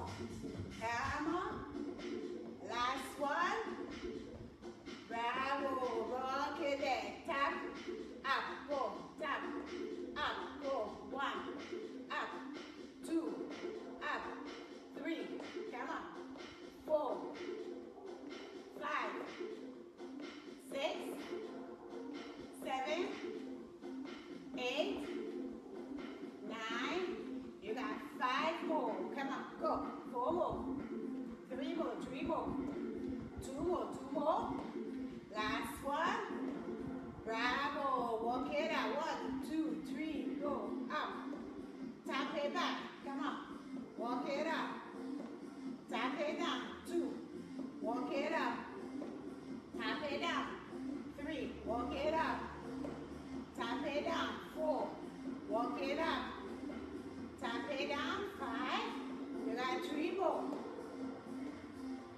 more. Come on. More. Come on. Go. Four more. Three more. Three more. Two more. Two more. Last one. Bravo. Walk it out. One, two, three. Go. Up. Tap it back. Come on. Walk it up. Tap it down. Two. Walk it up. Tap it down. Three. Walk it up. Tap it down. Four. Walk it up. It down. Five. You got three more.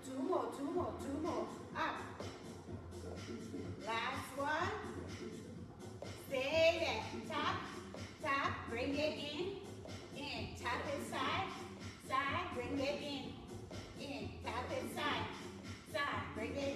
Two more, two more, two more. Up. Last one. Stay there. Tap, tap. Bring it in. In. Tap it side. Bring it in. In. Tap it side. Side. Bring it in.